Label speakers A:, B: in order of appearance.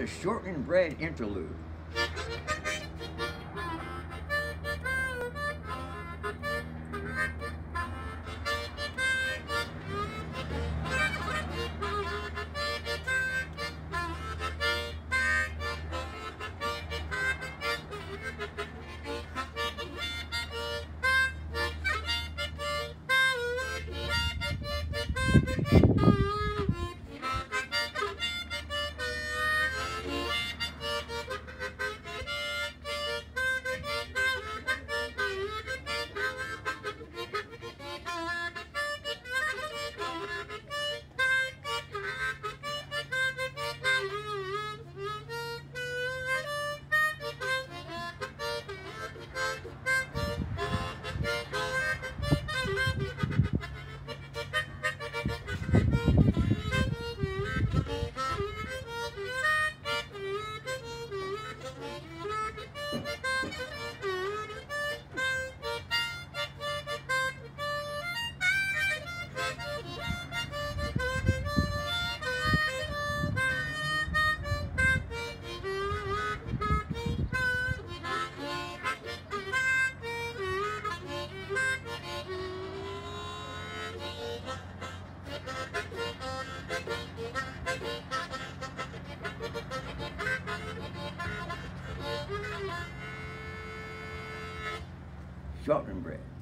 A: the shortened bread interlude. Shortened bread.